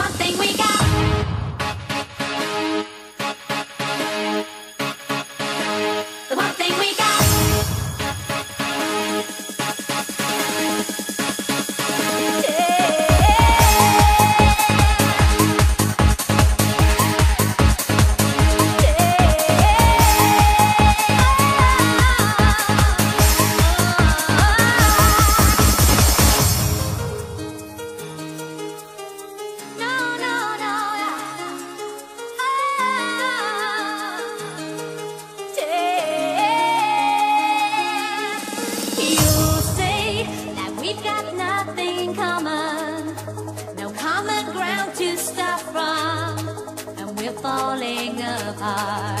one thing we got. Remember